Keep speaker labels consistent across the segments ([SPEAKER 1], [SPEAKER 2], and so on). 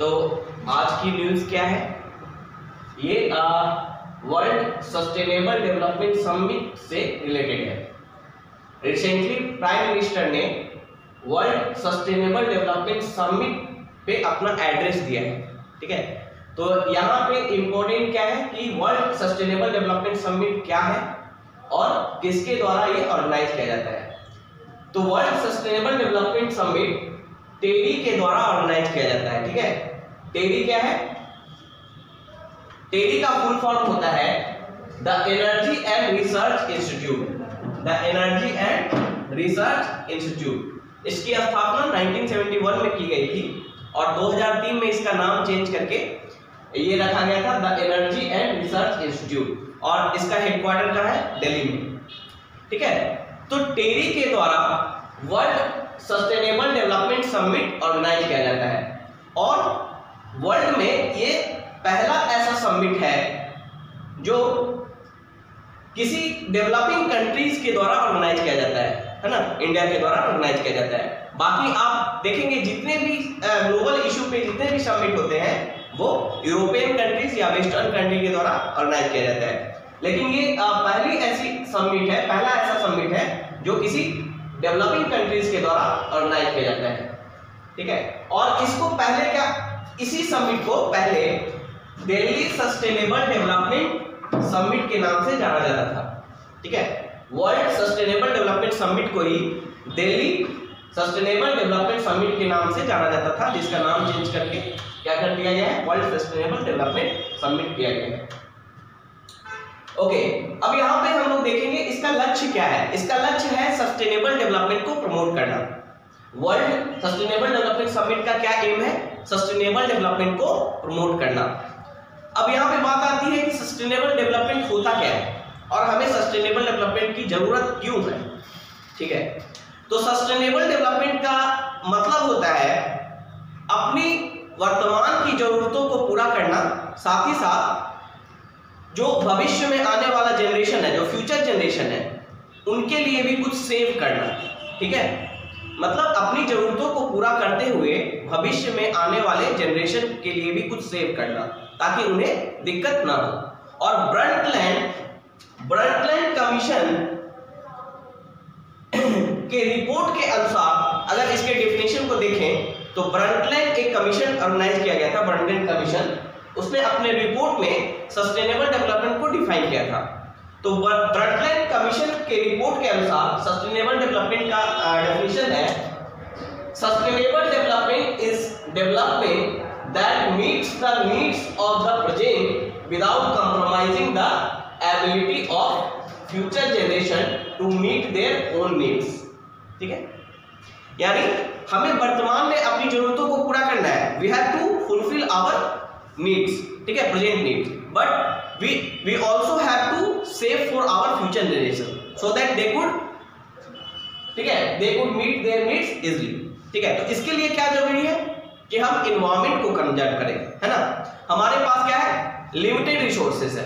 [SPEAKER 1] तो आज की न्यूज़ क्या है? ये वर्ल्ड सस्टेनेबल डेवलपमेंट समिट से रिलेटेड है। रिसेंटली प्राइम मिनिस्टर ने वर्ल्ड सस्टेनेबल डेवलपमेंट समिट पे अपना एड्रेस दिया है, ठीक है? तो यहाँ पे इंपॉर्टेंट क्या है कि वर्ल्ड सस्टेनेबल डेवलपमेंट समिट क्या है और किसके द्वारा ये ऑर्गेनाइज किया जाता है? तो world sustainable development summit TERI के द्वारा ऑर्गेनाइज किया जाता है, ठीक है? टेरी क्या है? टेरी का फुल फॉर्म होता है the energy and research institute. The energy and research institute. इसकी स्थापना 1971 में की गई थी और 2003 में इसका नाम चेंज करके ये रखा गया था the energy and research institute. और इसका हेडक्वार्टर कहाँ है? दिल्ली में। ठीक है? तो टेरी के द्वारा world sustainable development summit organise किया जाता है। और वर्ल्ड में ये पहला ऐसा समिट है जो किसी डेवलपिंग कंट्रीज़ के द्वारा ऑर्गेनाइज किया जाता है है ना? इंडिया के द्वारा ऑर्गेनाइज किया जाता है। बाकी आप देखेंगे जितने भी ग्लोबल इशू पे जितने भी समिट होते हैं, वो यूरोपियन कंट्रीज़ या वेस्टर्न कंट्री के द्वारा ऑर्गेनाइज किया जाता है। लेकिन ये पहली ऐसी समिट है, पहला ऐसा समिट है जो किसी डेवलपिंग कंट्रीज़ के द्वारा ऑर्गेनाइज किया जाता है। ठीक है? और इसको पहले क्या इसी समिट को पहले दिल्ली सस्टेनेबल डेवलपमेंट समिट के नाम से जाना जाता था। ठीक है? वर्ल्ड सस्टेनेबल डेवलपमेंट समिट को ही दिल्ली सस्टेनेबल डेवलपमेंट समिट के नाम से जाना जाता था, जिसका नाम चेंज करके क्या कर दिया गया है? वर्ल्ड सस्टेनेबल डेवलपमेंट समिट किया गया ओके अब यहाँ पे हम लोग देखेंगे इसका लक्ष्य क्या है। इसका लक्ष्य है सस्टेनेबल डेवलपमेंट को प्रमोट करना। वर्ल्ड सस्टेनेबल डेवलपमेंट समिट का क्या एम है? सस्टेनेबल डेवलपमेंट को प्रमोट करना। अब यहाँ पे बात आती है कि सस्टेनेबल डेवलपमेंट होता क्या है और हमें सस्टेनेबल डेवलपमेंट की ज़रूरत क्यों है? ठीक है? तो सस्टेनेबल डेवलपमेंट का मतलब होता है अपनी वर्तमान की जरूरतों को पूरा करना, साथ ही साथ जो भविष्य में आने वाला जनरेशन है, जो फ्यूचर जनरेशन है, उनके लिए भी कुछ सेव करना। ठीक है? मतलब अपनी जरूरतों को पूरा करते हुए भविष्य में आने वाले जनरेशन के लिए भी कुछ सेव करना, ताकि उन्हें दिक्कत ना हो। और ब्रंटलैंड ब्रंटलैंड कमीशन के रिपोर्ट के अनुसार, अगर इसके डेफिनेशन को देखें तो ब्रंटलैंड एक कमीशन ऑर्गेनाइज किया गया था ब्रंटलैंड कमीशन उसने अपने रिपोर्ट में सस्टेनेबल डेवलपमेंट को डिफाइन किया था। तो ब्रंटलैंड कमीशन के रिपोर्ट के अनुसार सस्टेनेबल डेवलपमेंट का डेफिनेशन है sustainable development is development that meets the needs of the present without compromising the ability of future generation to meet their own needs. ठीक है? यानी हमें वर्तमान में अपनी जरूरतों को पूरा करना है। We have to fulfil our needs ठीक है? Present needs but we we also have to save for our future generation so that they could ठीक है they could meet their needs easily ठीक है तो इसके लिए क्या ज़रूरी है कि हम इन्वायरमेंट को कंजर्व करें, है ना? हमारे पास क्या है? लिमिटेड रिसोर्सेज है.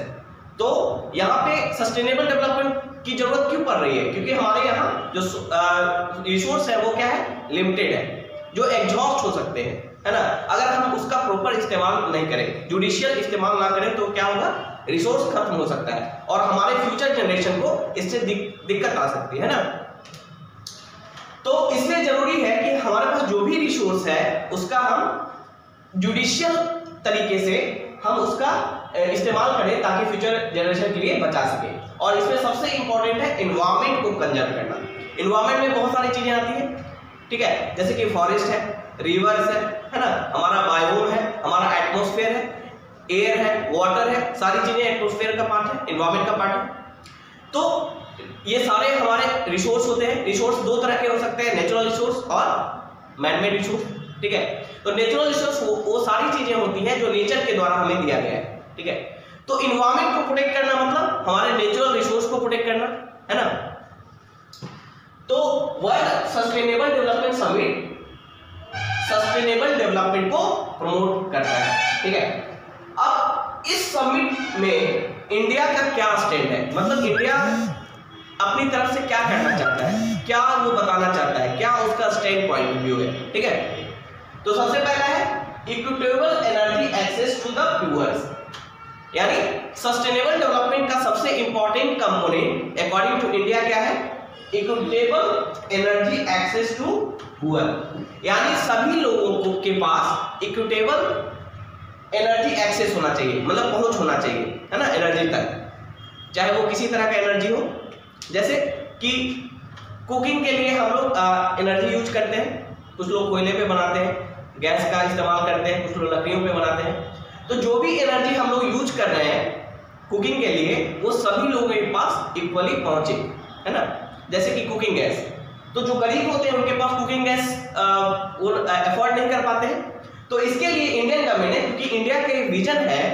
[SPEAKER 1] तो यहाँ पे सस्टेनेबल डेवलपमेंट की ज़रूरत क्यों पड़ रही है? क्योंकि हमारे यहाँ जो रिसोर्स है वो क्या है? लिमिटेड है, जो एग्जॉस्ट हो सकते हैं। है ना? अगर हम उसका प्रॉपर इस्तेमाल नहीं करें जुडिशियल इस्तेमाल ना करें तो क्या होगा? रिसोर्स खत्म हो सकता है और हमारे फ्यूचर जनरेशन को इससे दिक्कत आ सकती है ना? तो इसलिए ज़रूरी है कि हमारे पास जो भी रिसोर्स है, उसका हम जुडिशियल तरीके से हम उसका इस्तेमाल करें ताकि फ्यूचर जनरेशन के लिए बचा सके। और इसमें सबसे इंपॉर्टेंट है इन्वायरमेंट को कंजर्व करना। इन्वायरमेंट में बहुत सारी चीज़ें आती है, ठीक है? जैसे कि फॉरेस्ट है। रिवर्स है है ना? हमारा बायोम है हमारा एटमोस्फेयर है एयर है वाटर है सारी चीज़ें एटमोस्फेयर का पार्ट है इन्वायरमेंट का पार्ट है। तो ये सारे हमारे रिसोर्स होते हैं। रिसोर्स दो तरह के हो सकते हैं नेचुरल रिसोर्स और मैनमेड रिसोर्स ठीक है? तो नेचुरल रिसोर्स वो, वो सारी चीज़ें होती हैं जो नेचर के द्वारा हमें दिया गया है ठीक है? तो इन्वायरमेंट को प्रोटेक्ट करना मतलब हमारे नेचुरल रिसोर्स को प्रोटेक्ट करना है ना? तो world sustainable development summit sustainable development को प्रमोट करता है, ठीक है? अब इस समिट में इंडिया का क्या स्टैंड है? मतलब इंडिया अपनी तरफ़ से क्या करना चाहता है? क्या वो बताना चाहता है? क्या उसका स्टैंड पॉइंट ऑफ़ व्यू है? ठीक है? तो सबसे पहला है equitable energy access to the poors यानी सस्टेनेबल डेवलपमेंट का सबसे important component according to India क्या है? Equitable energy access to poor यानी सभी लोगों को के पास इक्विटेबल एनर्जी एक्सेस होना चाहिए मतलब पहुँच होना चाहिए, है ना एनर्जी तक। चाहे वो किसी तरह का एनर्जी हो, जैसे कि कुकिंग के लिए हम लोग एनर्जी यूज़ करते हैं, कुछ लोग कोयले पे बनाते हैं, गैस का इस्तेमाल करते हैं, कुछ लोग लकड़ियों पे बनाते हैं। तो जो भी एनर्जी हम लोग यूज़ कर रहे हैं कुकिंग के लिए, वो सभी लोगों के पास इक्वली पहुँचे, है ना। जैसे कि कुकिंग गैस तो जो गरीब होते हैं, उनके पास कुकिंग गैस अफोर्ड नहीं कर पाते हैं। तो इसके लिए इंडियन गवर्नमेंट ने, क्योंकि इंडिया के विजन है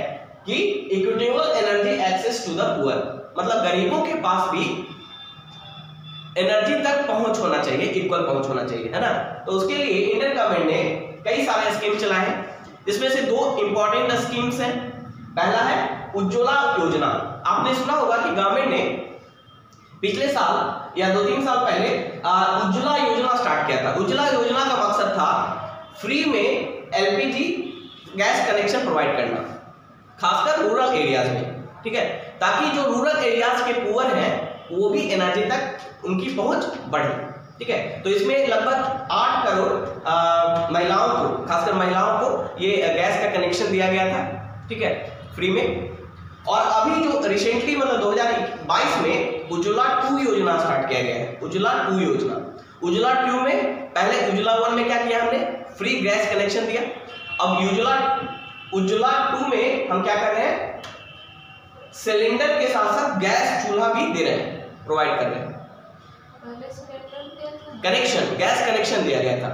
[SPEAKER 1] कि equitable energy access to the poor मतलब गरीबों के पास भी एनर्जी तक पहुँच होना चाहिए इक्वल पहुँच होना चाहिए, है ना? तो उसके लिए इंडियन गवर्नमेंट ने कई सारे स्कीम चलाए हैं। जिसमें से दो इंपॉर्टेंट स्कीम्स हैं। पहला है उज्ज्वला योजना। आपने सुना होगा कि गवर्नमेंट ने पिछले साल या दो तीन साल पहले उज्ज्वला योजना स्टार्ट किया था। उज्ज्वला योजना का मकसद था फ्री में एलपीजी गैस कनेक्शन प्रोवाइड करना, खासकर रूरल एरियाज़ में, ठीक है? ताकि जो रूरल एरियाज़ के पुअर हैं, वो भी एनर्जी तक उनकी पहुँच बढ़े, ठीक है? तो इसमें लगभग आठ करोड़ महिलाओं को, खासकर महिलाओं को ये गैस का कनेक्शन दिया गया था, ठीक है? फ्री में। और अभी जो रिसेंटली मतलब 2022 में उज्ज्वला टू योजना स्टार्ट किया गया है। उज्ज्वला टू योजना। उज्ज्वला टू में पहले उज्ज्वला वन में क्या किया हमने? फ्री गैस कनेक्शन दिया। अब उज्ज्वला उज्ज्वला टू में हम क्या कर रहे हैं? सिलेंडर के साथ साथ गैस चूल्हा भी दे रहे हैं। प्रोवाइड कर रहे हैं। कनेक्शन गैस कनेक्शन दिया गया था।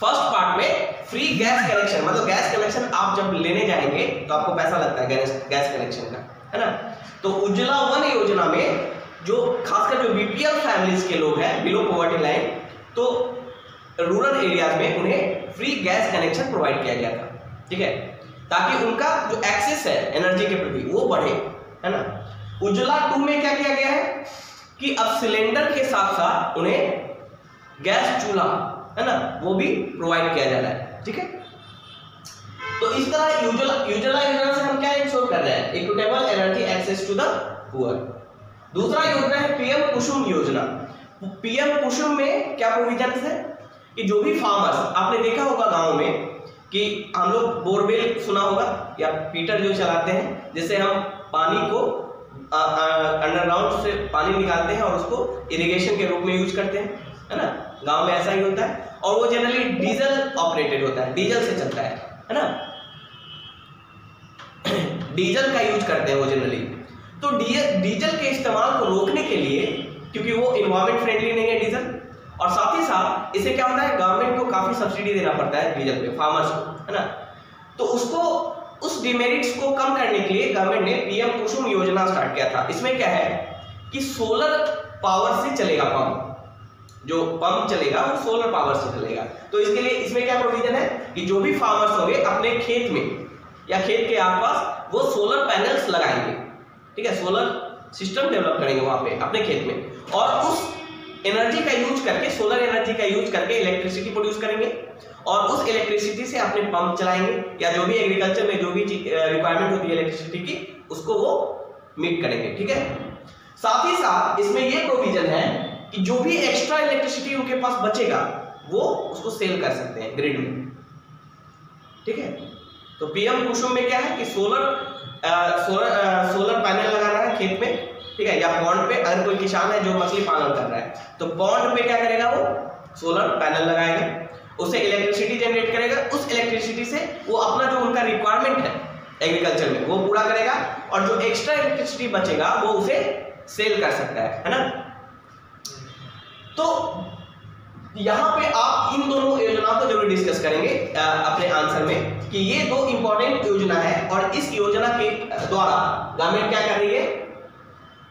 [SPEAKER 1] फ़र्स्ट पार्ट में फ्री गैस कनेक्शन मतलब गैस कनेक्शन आप जब लेने जाएँगे तो आपको पैसा लगता है गैस गैस कनेक्शन का है ना? तो उज्ज्वला वन योजना में जो खासकर जो बीपीएल फैमिलीज़ के लोग हैं बिलो पॉवर्टी लाइन तो रूरल एरियाज़ में उन्हें फ्री गैस कनेक्शन प्रोवाइड किया गया था। ठीक है? ताकि उनका जो एक्सेस है एनर्जी के प्रति, वो बढ़े, है ना? उज्ज्वला टू में क्या किया गया है? कि अब सिलेंडर के साथ साथ उन्हें गैस चूल्हा, है ना? वो भी प्रोवाइड किया जा रहा है। ठीक है? तो इस तरह यूजुअला यूजुअला योजना से हम क्या इंश्योर कर रहे हैं? Equitable energy access to the poor दूसरा योजना है पीएम कुसुम योजना। पीएम कुसुम में क्या प्रोविज़न है? कि जो भी फार्मर्स आपने देखा होगा गाँव में कि हम लोग बोरवेल सुना होगा या पीटर जो चलाते हैं, जिससे हम पानी को अंडरग्राउंड से पानी निकालते हैं और उसको इरिगेशन के रूप में यूज़ करते हैं, है ना? गाँव में ऐसा ही होता है। और वो जनरली डीजल ऑपरेटेड होता है डीजल से चलता है है ना? डीजल का यूज़ करते हैं वो जनरली तो डीजल के इस्तेमाल को रोकने के लिए, क्योंकि वो इन्वायरमेंट फ्रेंडली नहीं है डीजल, और साथ ही साथ इसे क्या होता है गवर्नमेंट को काफ़ी सब्सिडी देना पड़ता है डीजल पे फार्मर्स को, है ना? तो उसको, उस डिमेरिट्स को कम करने के लिए गवर्नमेंट ने पीएम कुसुम योजना स्टार्ट किया था। इसमें क्या है कि सोलर पावर से चलेगा पंप जो पंप चलेगा, वो सोलर पावर से चलेगा। तो इसके लिए, इसमें क्या प्रोविज़न है कि जो भी फार्मर्स होंगे, अपने खेत में या खेत के आसपास वो सोलर पैनल्स लगाएँगे। ठीक है सोलर सिस्टम डेवलप करेंगे वहाँ पे, अपने खेत में। और उस एनर्जी का यूज़ करके सोलर एनर्जी का यूज़ करके इलेक्ट्रिसिटी प्रोड्यूस करेंगे। और उस इलेक्ट्रिसिटी से अपने पंप चलाएँगे, या जो भी एग्रीकल्चर में जो भी रिक्वायरमेंट होती है इलेक्ट्रिसिटी की, उसको वो मीट करेंगे, ठीक है? साथ ही साथ इसमें ये प्रोविज़न है कि जो भी एक्स्ट्रा इलेक्ट्रिसिटी उनके पास बचेगा, वो उसको सेल कर सकते हैं ग्रिड में। ठीक है? तो पीएम कुसुम में क्या है कि सोलर सोलर पैनल लगाना है खेत में, ठीक है? या पॉन्ड पे, अगर कोई किसान है जो मछली पालन कर रहा है तो पॉन्ड पे क्या करेगा वो? सोलर पैनल लगाएगा। उससे इलेक्ट्रिसिटी जनरेट करेगा। उस इलेक्ट्रिसिटी से वो अपना जो उनका रिक्वायरमेंट है एग्रीकल्चर में, वो पूरा करेगा और जो एक्स्ट्रा इलेक्ट्रिसिटी बचेगा, वो उसे सेल कर सकता है है ना? तो यहाँ पे आप इन दोनों योजनाओं को ज़रूर डिस्कस करेंगे अपने आंसर में, कि ये दो इंपॉर्टेंट योजना है और इस योजना के द्वारा गवर्नमेंट क्या कर रही है?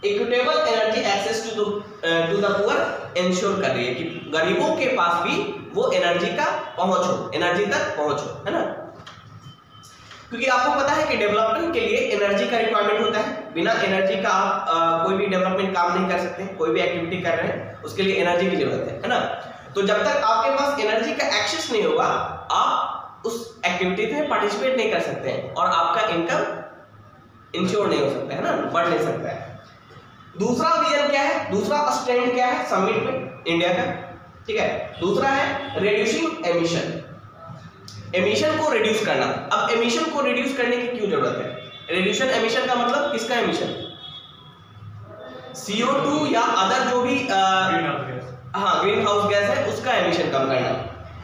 [SPEAKER 1] Equitable energy access to to the poor कर रही है कि गरीबों के पास भी वो एनर्जी का पहुँच हो एनर्जी तक पहुँच हो, है ना? क्योंकि आपको पता है कि डेवलपमेंट के लिए एनर्जी का रिक्वायरमेंट होता है। बिना एनर्जी का आप कोई भी डेवलपमेंट काम नहीं कर सकते, कोई भी एक्टिविटी कर रहे हैं, उसके लिए एनर्जी की ज़रूरत है है ना? तो जब तक आपके पास एनर्जी का एक्सेस नहीं होगा आप उस एक्टिविटी में पार्टिसिपेट नहीं कर सकते हैं और आपका इनकम इंश्योर नहीं हो सकता है ना बढ़ नहीं सकता है। दूसरा रीजन क्या है? दूसरा स्टैंड क्या है? समिट में इंडिया का। ठीक है? दूसरा है रिड्यूसिंग एमिशन एमिशन को रिड्यूस करना। अब एमिशन को रिड्यूस करने की क्यों ज़रूरत है? रिड्यूशन एमिशन का मतलब किसका एमिशन CO2 या अदर जो भी आ, हाँ ग्रीन हाउस गैस है, उसका एमिशन कम करना।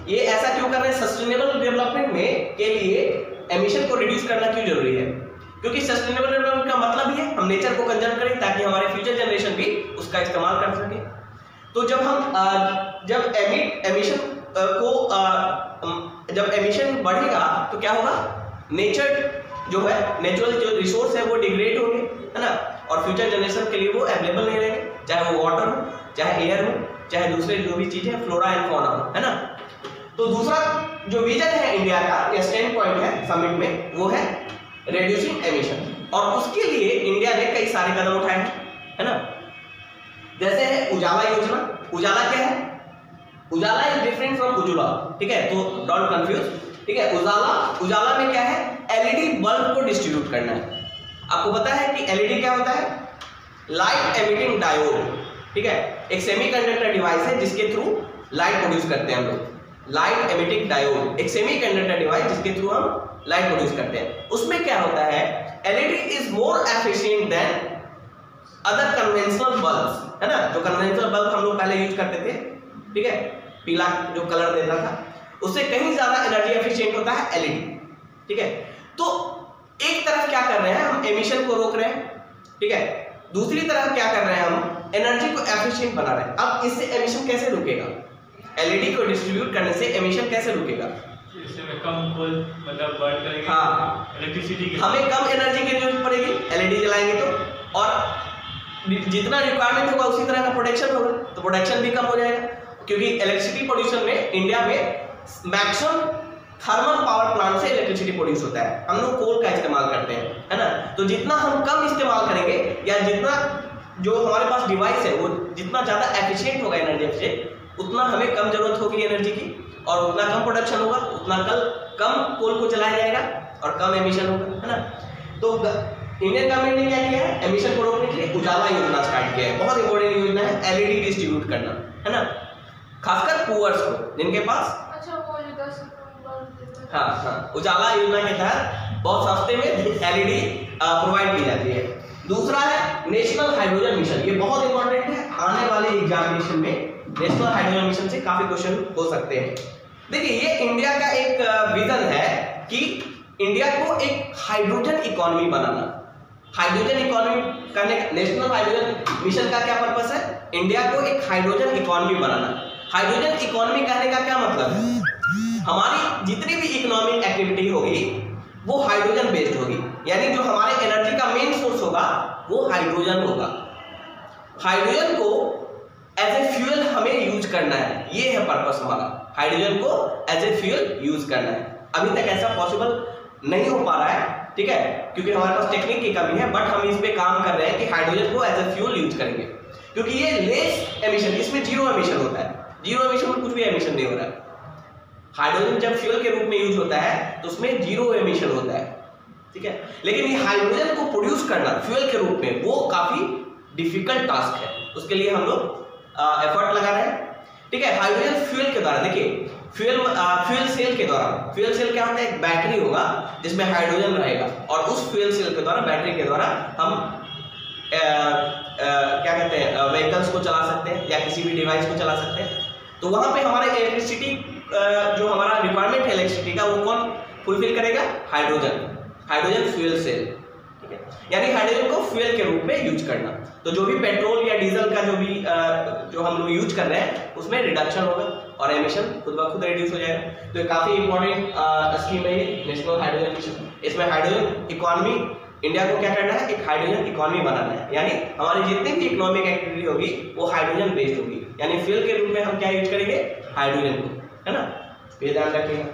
[SPEAKER 1] ये ऐसा क्यों कर रहे हैं? सस्टेनेबल डेवलपमेंट में के लिए एमिशन को रिड्यूस करना क्यों ज़रूरी है? क्योंकि सस्टेनेबल डेवलपमेंट का मतलब ही है, हम नेचर को कंजर्व करें ताकि हमारे फ्यूचर जनरेशन भी उसका इस्तेमाल कर सके। तो जब हम जब एमिट एमिशन को जब एमिशन बढ़ेगा तो क्या होगा? नेचर जो है नेचुरल जो रिसोर्स है, वो डिग्रेड होंगे, है ना? और फ्यूचर जनरेशन के लिए वो अवेलेबल नहीं रहेंगे, चाहे वो वाटर हो, चाहे एयर हो। चाहे दूसरे जो भी चीज़ें फ्लोरा एंड फोना है ना? तो दूसरा जो विजन है इंडिया का, या स्टैंड पॉइंट है समिट में, वो है रिड्यूसिंग एमिशन और उसके लिए इंडिया ने कई सारे कदम उठाए हैं, है ना? जैसे है उजाला योजना। उजाला क्या है? Ujala is different from Ujjwala, ठीक है? तो डोंट कंफ्यूज ठीक है? उजाला उजाला में क्या है? एलईडी बल्ब को डिस्ट्रीब्यूट करना है। आपको पता है कि एलईडी क्या होता है? लाइट एमिटिंग डायोड ठीक है? एक सेमीकंडक्टर डिवाइस है जिसके थ्रू लाइट प्रोड्यूस करते हैं हम लोग। लाइट एमिटिंग डायोड एक सेमीकंडक्टर डिवाइस जिसके थ्रू हम लाइट प्रोड्यूस करते हैं। उसमें क्या होता है? LED is more efficient than other conventional bulb है ना? जो कन्वेंशनल बल्ब हम लोग पहले यूज़ करते थे, ठीक है? पीला जो कलर देता था, उससे कहीं ज़्यादा एनर्जी एफिशिएंट होता है एलईडी ठीक है? तो एक तरफ़ क्या कर रहे हैं हम? एमिशन को रोक रहे हैं, ठीक है? दूसरी तरफ़ क्या कर रहे हैं हम? एनर्जी को एफिशिएंट बना रहे हैं। अब इससे एमिशन कैसे रुकेगा? एलईडी को डिस्ट्रीब्यूट करने से एमिशन कैसे रुकेगा?
[SPEAKER 2] मतलब
[SPEAKER 1] हाँ। इलेक्ट्रिसिटी हमें कम एनर्जी की ज़रूरत पड़ेगी। एलईडी जलाएँगे तो। और जितना रिक्वायरमेंट होगा उसी तरह का प्रोडक्शन होगा। तो प्रोडक्शन भी कम हो जाएगा। क्योंकि इलेक्ट्रिसिटी प्रोड्यूशन में इंडिया में मैक्सिमम थर्मल पावर प्लांट से इलेक्ट्रिसिटी प्रोड्यूस होता है। हम लोग कोल का इस्तेमाल करते हैं है ना? तो जितना हम कम इस्तेमाल करेंगे या जितना जो हमारे पास डिवाइस है वो जितना ज़्यादा एफिशिएंट होगा एनर्जी एफिशिएंट उतना हमें कम ज़रूरत होगी एनर्जी की और उतना कम प्रोडक्शन होगा उतना कल कम कोल को चलाया जाएगा और कम एमिशन होगा है ना? तो इंडियन गवर्नमेंट ने क्या किया है? एमिशन को रोकने के लिए उजाला योजना स्टार्ट किया है। बहुत इंपॉर्टेंट योजना है एलईडी डिस्ट्रीब्यूट करना है ना? खासकर पुअर्स को जिनके पास अच्छा वो हाँ हाँ उजाला योजना के तहत बहुत सस्ते में एलईडी प्रोवाइड की जाती है। दूसरा है नेशनल हाइड्रोजन मिशन, ये बहुत इंपॉर्टेंट है। आने वाले एग्जामिनेशन में नेशनल हाइड्रोजन मिशन से काफ़ी क्वेश्चन हो सकते हैं। देखिए, ये इंडिया का एक विजन है कि इंडिया को एक हाइड्रोजन इकोनॉमी बनाना। हाइड्रोजन इकोनॉमी करने का नेशनल हाइड्रोजन मिशन का क्या पर्पस है? इंडिया को एक हाइड्रोजन इकोनॉमी बनाना। हाइड्रोजन इकोनॉमी कहने का क्या मतलब है? हमारी जितनी भी इकोनॉमिक एक्टिविटी होगी, वो हाइड्रोजन बेस्ड होगी। यानी जो हमारे एनर्जी का मेन सोर्स होगा वो हाइड्रोजन होगा। हाइड्रोजन को एज ए फ्यूल हमें यूज़ करना है। ये है पर्पस हमारा। हाइड्रोजन को एज ए फ्यूल यूज़ करना है। अभी तक ऐसा पॉसिबल नहीं हो पा रहा है, ठीक है? क्योंकि हमारे पास टेक्निक की कमी है बट हम इस पे काम कर रहे हैं कि हाइड्रोजन को एज ए फ्यूल यूज़ करेंगे। क्योंकि ये लेस एमिशन इसमें ज़ीरो एमिशन होता है। ज़ीरो एमिशन में कुछ भी एमिशन नहीं हो रहा है। हाइड्रोजन जब फ्यूल के रूप में यूज़ होता है तो उसमें ज़ीरो एमिशन होता है। ठीक है? लेकिन ये हाइड्रोजन को प्रोड्यूस करना फ्यूल के रूप में वो काफ़ी डिफ़िकल्ट टास्क है। उसके लिए हम लोग एफर्ट लगा रहे हैं। ठीक है? हाइड्रोजन फ्यूल के द्वारा देखिए फ्यूल फ्यूल सेल के द्वारा फ्यूल सेल क्या होता है? एक बैटरी होगा जिसमें हाइड्रोजन रहेगा। और उस फ्यूल सेल के द्वारा बैटरी के द्वारा हम आ, आ, क्या कहते हैं व्हीकल्स को चला सकते हैं या किसी भी डिवाइस को चला सकते हैं। तो वहाँ पे हमारे इलेक्ट्रिसिटी जो हमारा रिक्वायरमेंट है इलेक्ट्रिसिटी का वो कौन फुलफिल करेगा? हाइड्रोजन हाइड्रोजन फ्यूल सेल ठीक है? यानी हाइड्रोजन को फ्यूल के रूप में यूज़ करना। तो जो भी पेट्रोल या डीजल का जो भी जो हम लोग यूज़ कर रहे हैं, उसमें रिडक्शन होगा और एमिशन खुद ब खुद रिड्यूस हो जाएगा। तो ये काफ़ी इंपॉर्टेंट स्कीम है ये नेशनल हाइड्रोजन मिशन इसमें हाइड्रोजन इकोनॉमी इंडिया को क्या करना है? एक हाइड्रोजन इकोनॉमी बनाना है। यानी हमारी जितनी भी इकोनॉमिक एक्टिविटी होगी, वो हाइड्रोजन बेस्ड होगी। यानी फ्यूल के रूप में हम क्या यूज़ करेंगे? हाइड्रोजन को, है ना? ये ध्यान रखिएगा।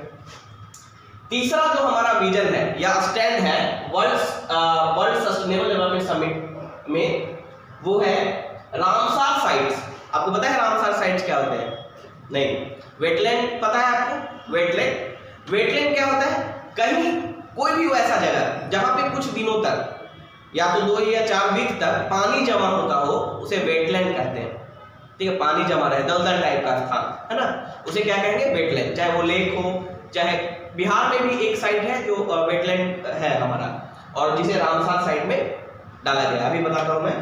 [SPEAKER 1] तीसरा जो हमारा विजन है या स्टैंड है world world sustainable development summit में, वो है रामसार साइट्स आपको पता है रामसार साइट्स क्या होते हैं? नहीं। वेटलैंड पता है आपको? वेटलैंड वेटलैंड क्या होता है? कहीं कोई भी ऐसा जगह, जहाँ पे कुछ दिनों तक, या तो दो या चार वीक तक पानी जमा होता हो, उसे वेटलैंड कहते हैं। ठीक है, पानी जमा रहे, दलदल टाइप का स्थान, है ना? उसे क्या कहेंगे? वेटलैंड चाहे वो लेक हो, चाहे बिहार में भी एक साइट है जो वेटलैंड है हमारा, और जिसे रामसार साइट में डाला गया अभी बताता हूँ मैं।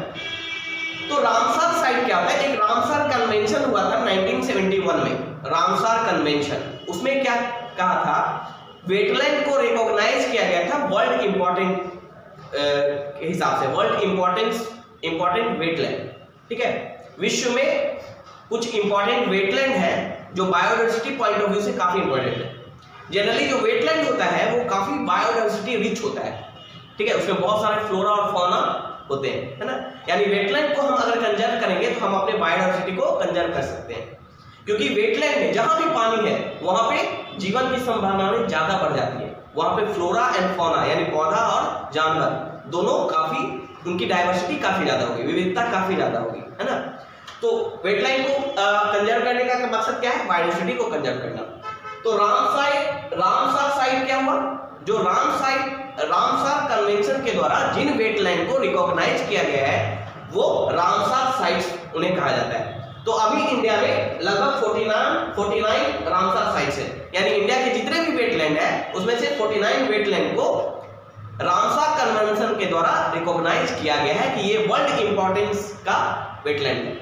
[SPEAKER 1] तो रामसार साइट क्या होता है? एक रामसार कन्वेंशन हुआ था 1971 में। रामसार कन्वेंशन उसमें क्या कहा था? वेटलैंड को रिकॉग्नाइज किया गया था वर्ल्ड इंपॉर्टेंट के हिसाब से। वर्ल्ड इंपॉर्टेंस इंपॉर्टेंट वेटलैंड ठीक है? विश्व में कुछ इंपॉर्टेंट वेटलैंड है जो बायोडाइवर्सिटी पॉइंट ऑफ़ व्यू से काफ़ी इंपॉर्टेंट है। जनरली जो वेटलैंड होता है, वो काफ़ी बायोडाइवर्सिटी रिच होता है। ठीक है? उसमें बहुत सारे फ्लोरा और फौना होते हैं, है ना? यानी वेटलैंड को हम अगर कंजर्व करेंगे तो हम अपने बायोडाइवर्सिटी को कंजर्व कर सकते हैं। क्योंकि वेटलैंड में जहाँ भी पानी है, वहाँ पे जीवन की संभावनाएँ ज़्यादा बढ़ जाती है। वहाँ पे फ्लोरा एंड फौना यानी पौधा और जानवर, दोनों काफ़ी, उनकी डाइवर्सिटी काफ़ी ज़्यादा होगी, विविधता काफ़ी ज़्यादा होगी, है ना? तो वेटलाइन को कंजर्व करने का मकसद क्या है? बायोडाइवर्सिटी को कंजर्व करना। तो रामसार रामसार साइट क्या हुआ? जो राम साइट रामसार कन्वेंशन के द्वारा जिन वेटलैंड को रिकॉग्नाइज किया गया है, वो रामसार साइट्स उन्हें कहा जाता है। तो अभी इंडिया में लगभग 49 49 रामसार साइट्स है। यानी इंडिया के जितने भी वेटलैंड है, उसमें से 49 वेटलैंड को रामसार कन्वेंशन के द्वारा रिकॉग्नाइज किया गया है कि ये वर्ल्ड इंपॉर्टेंस का वेटलैंड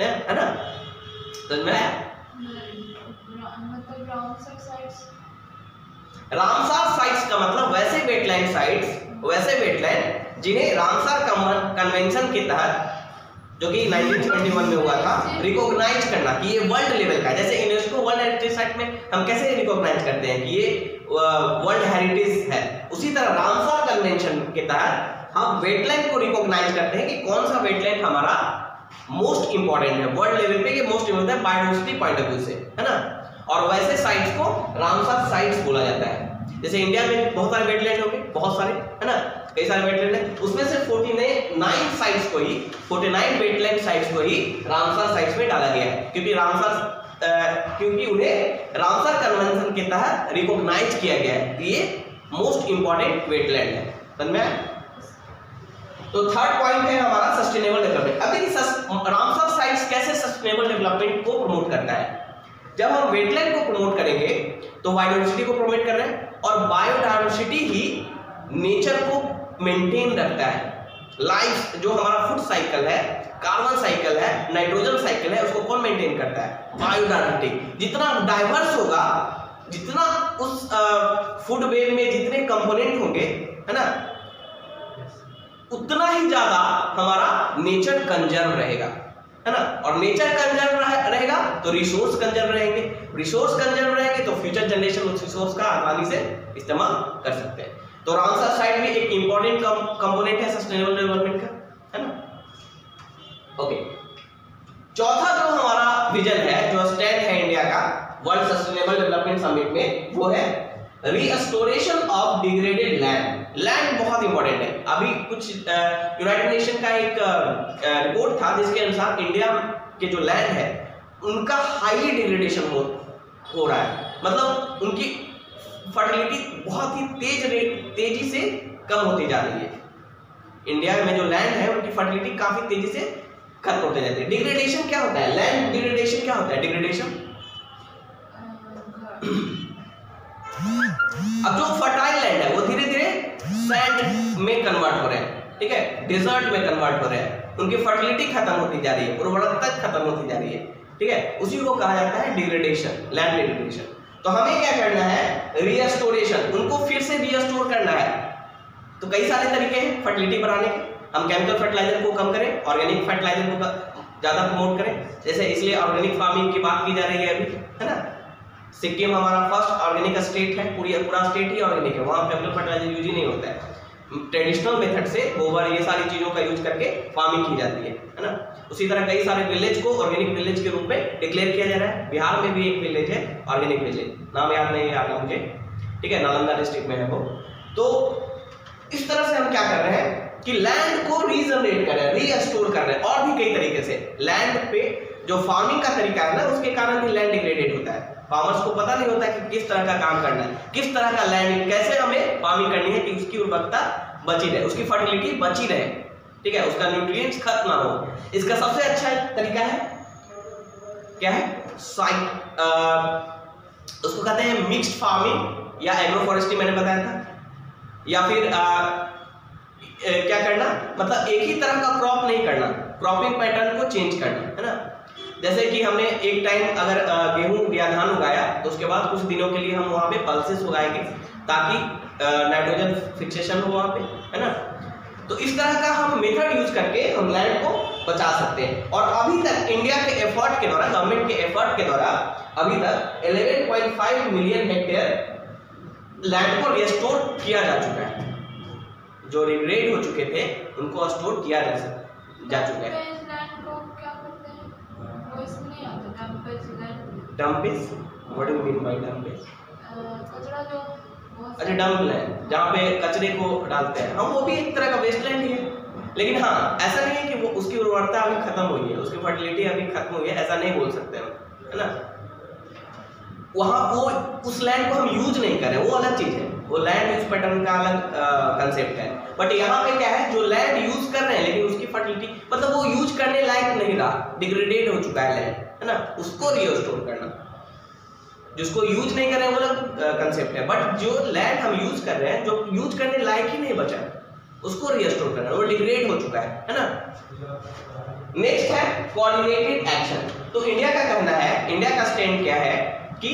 [SPEAKER 1] है। है ना? समझ में आया रामसार साइट्स का मतलब वैसे वेटलैंड साइट्स वैसे वेटलैंड जिन्हें रामसार कन्वेंशन के तहत, जो कि 1971 में हुआ था रिकॉग्नाइज करना कि ये वर्ल्ड लेवल का जैसे यूनेस्को वर्ल्ड हेरिटेज साइट में हम कैसे रिकॉग्नाइज करते हैं कि ये वर्ल्ड हेरिटेज है। उसी तरह रामसर कन्वेंशन के तहत हम वेटलैंड को रिकॉग्नाइज करते हैं कि कौन सा वेटलैंड हमारा मोस्ट इंपॉर्टेंट है। वर्ल्ड लेवल पे ये मोस्ट इंपॉर्टेंट है बायोडाइवर्सिटी पॉइंट ऑफ़ व्यू से, है ना? और वैसे साइट्स को रामसर साइट्स बोला जाता है। जैसे इंडिया में बहुत सारे वेटलैंड होंगे, बहुत सारे, है ना? कई सारे वेटलैंड है। उसमें से 49 साइट्स को ही 49 वेटलैंड साइट्स को ही रामसर साइट्स में डाला गया है। क्योंकि रामसर क्योंकि उन्हें रामसर कन्वेंशन के तहत रिकॉग्नाइज किया गया है ये मोस्ट इंपॉर्टेंट वेटलैंड है। समझ? तो थर्ड पॉइंट है हमारा सस्टेनेबल डेवलपमेंट अब देखिए रामसर साइट्स कैसे सस्टेनेबल डेवलपमेंट को प्रमोट करता है? जब हम वेटलैंड को प्रमोट करेंगे तो बायोडाइवर्सिटी को प्रमोट कर रहे हैं और बायोडाइवर्सिटी ही नेचर को मेंटेन रखता है। लाइफ जो हमारा फ़ूड साइकिल है कार्बन साइकिल है नाइट्रोजन साइकिल है उसको कौन मेंटेन करता है? बायोडाइवर्सिटी जितना डाइवर्स होगा जितना उस फ़ूड वेब में जितने कंपोनेंट होंगे है ना? उतना ही ज़्यादा हमारा नेचर कंजर्व रहेगा। है ना? और नेचर कंजर्व रहेगा तो रिसोर्स कंजर्व रहेंगे। रिसोर्स कंजर्व रहेंगे तो फ्यूचर जनरेशन उस रिसोर्स का आसानी से इस्तेमाल कर सकते हैं। तो रामसर साइड में एक इंपॉर्टेंट कंपोनेंट है सस्टेनेबल डेवलपमेंट का, है ना? ओके चौथा जो हमारा विजन है, जो स्टैंड है इंडिया का वर्ल्ड सस्टेनेबल डेवलपमेंट समिट में, वो है restoration of degraded land land बहुत है। अभी कुछ यूनाइटेड नेशन का एक रिपोर्ट था जिसके अनुसार इंडिया के जो लैंड है उनका हाईली डिग्रेडेशन हो हो रहा है। मतलब उनकी फर्टिलिटी बहुत ही तेज रेट तेज़ी से कम होती जा रही है। इंडिया में जो लैंड है उनकी फर्टिलिटी काफ़ी तेज़ी से खत्म होते जाती है। डिग्रेडेशन क्या होता है? लैंड डिग्रेडेशन क्या होता है? डिग्रेडेशन अब जो फर्टाइल लैंड है वो सैंड में कन्वर्ट हो रहे हैं, ठीक है? डेजर्ट में कन्वर्ट हो रहे हैं। उनकी फर्टिलिटी खत्म होती जा रही है, उर्वरकता खत्म होती जा रही है, ठीक है? उसी को कहा जाता है डिग्रेडेशन लैंड डिग्रेडेशन तो हमें क्या करना है? रिस्टोरेशन उनको फिर से रिस्टोर करना है। तो कई सारे तरीके हैं फर्टिलिटी बढ़ाने के। हम केमिकल फर्टिलाइज़र को कम करें ऑर्गेनिक फर्टिलाइज़र को ज़्यादा प्रमोट करें। जैसे इसलिए ऑर्गेनिक फ़ार्मिंग की बात की जा रही है अभी, है ना? सिक्किम हमारा फ़र्स्ट ऑर्गेनिक स्टेट है, पूरी पूरा स्टेट ही ऑर्गेनिक है। वहाँ केमिकल फर्टिलाइज़र यूज़ ही नहीं होता है। ट्रेडिशनल मेथड से गोबर ये सारी चीज़ों का यूज़ करके फ़ार्मिंग की जाती है है ना? उसी तरह कई सारे विलेज को ऑर्गेनिक विलेज के रूप में डिक्लेयर किया जा रहा है। बिहार में भी एक विलेज है ऑर्गेनिक विलेज नाम याद नहीं आ रहा मुझे। ठीक है, नालंदा डिस्ट्रिक्ट में है वो। तो इस तरह से हम क्या कर रहे हैं कि लैंड को रीजनरेट कर रहे हैं रीस्टोर कर रहे हैं, और भी कई तरीके से। लैंड पे जो फ़ार्मिंग का तरीका है ना, उसके कारण भी लैंड डिग्रेडेड होता है। फार्मर्स को पता नहीं होता कि किस तरह का काम करना है। किस तरह का लैंड कैसे हमें फ़ार्मिंग करनी है कि उसकी उर्वरकता बची रहे उसकी फर्टिलिटी बची रहे। ठीक है? उसका न्यूट्रिएंट्स खत्म ना हो। इसका सबसे अच्छा तरीका है? क्या है? साइट उसको कहते हैं मिक्स्ड फ़ार्मिंग या एग्रोफॉरेस्ट्री मैंने बताया था। या फिर आ, क्या करना? मतलब एक ही तरह का क्रॉप नहीं करना। क्रॉपिंग पैटर्न को चेंज करना है ना? जैसे कि हमने एक टाइम अगर गेहूँ या धान उगाया तो उसके बाद कुछ दिनों के लिए हम वहाँ पे पल्सेस उगाएँगे, ताकि नाइट्रोजन फिक्सेशन हो वहाँ पे, है ना? तो इस तरह का हम मेथड यूज़ करके हम लैंड को बचा सकते हैं। और अभी तक इंडिया के एफर्ट के द्वारा गवर्नमेंट के एफर्ट के द्वारा, अभी तक 11.5 मिलियन हेक्टेयर लैंड को रिस्टोर किया जा चुका है। जो रिग्रेड हो चुके थे, उनको स्टोर किया जा जा चुका है। Dumpsites what do mean by dumpsites कचरा जो अच्छा डंप लैंड जहाँ पे कचरे को डालते हैं। हम वो भी एक तरह का वेस्ट लैंड ही है। लेकिन हाँ ऐसा नहीं है कि वो उसकी उर्वरता अभी खत्म हुई है उसकी फर्टिलिटी अभी खत्म हुई है ऐसा नहीं बोल सकते हम है ना? वहाँ वो उस लैंड को हम यूज़ नहीं करें वो अलग चीज़ है। वो लैंड यूज़ पैटर्न का अलग कंसेप्ट है। बट यहाँ पे क्या है, जो लैंड यूज़ कर रहे हैं, लेकिन उसकी फर्टिलिटी मतलब वो यूज़ करने लायक नहीं रहा। डिग्रेडेड हो चुका है लैंड है ना? उसको रिस्टोर करना। जिसको यूज़ नहीं कर रहे वो अलग कंसेप्ट है। बट जो लैंड हम यूज़ कर रहे हैं, जो यूज़ करने लायक ही नहीं बचा उसको रिस्टोर करना। वो डिग्रेड हो चुका है है ना? नेक्स्ट है कोऑर्डिनेटेड एक्शन तो इंडिया का कहना है इंडिया का स्टैंड क्या है कि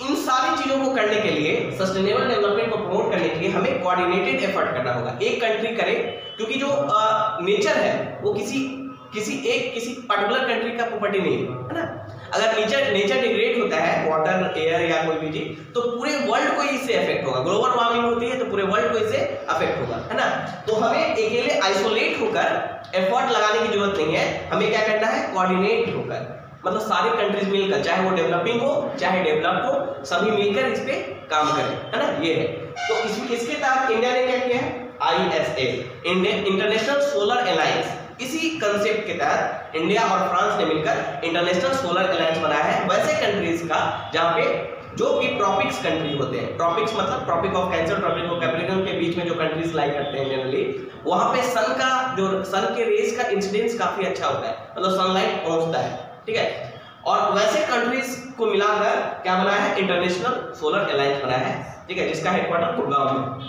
[SPEAKER 1] इन सारी चीज़ों को करने के लिए सस्टेनेबल डेवलपमेंट को प्रमोट करने के लिए हमें कोऑर्डिनेटेड एफर्ट करना होगा। एक कंट्री करे, क्योंकि जो नेचर है, वो किसी किसी एक, किसी पर्टिकुलर कंट्री का प्रॉपर्टी नहीं है ना? अगर नेचर नेचर डिग्रेड होता है वाटर एयर या कोई भी चीज़ तो पूरे वर्ल्ड को इससे इफ़ेक्ट होगा। ग्लोबल वार्मिंग होती है तो पूरे वर्ल्ड को इससे अफेक्ट होगा, है ना? तो हमें अकेले आइसोलेट होकर एफर्ट लगाने की ज़रूरत नहीं है। हमें क्या करना है? कोऑर्डिनेट होकर। मतलब सारी कंट्रीज़ मिलकर चाहे वो डेवलपिंग हो चाहे डेवलप हो सभी मिलकर इस पर काम करें है ना? ये है। तो इस, इसके तहत इंडिया ने क्या किया है? I S A international solar alliance इसी कंसेप्ट के तहत इंडिया और फ्रांस ने मिलकर इंटरनेशनल सोलर अलायंस बनाया है। वैसे कंट्रीज़ का जहाँ पे जो भी ट्रॉपिक्स कंट्री होते हैं ट्रॉपिक्स मतलब tropic of cancer tropic of capricorn के बीच में जो कंट्रीज़ लाई करते हैं जनरली वहाँ पे सन का जो सन के रेस का इंसिडेंस काफ़ी अच्छा होता है। मतलब सनलाइट पहुँचता है। ठीक है? और वैसे कंट्रीज़ को मिलाकर क्या बनाया है? इंटरनेशनल सोलर अलायंस बनाया है, ठीक है? जिसका हेडक्वार्टर गुड़गांव में।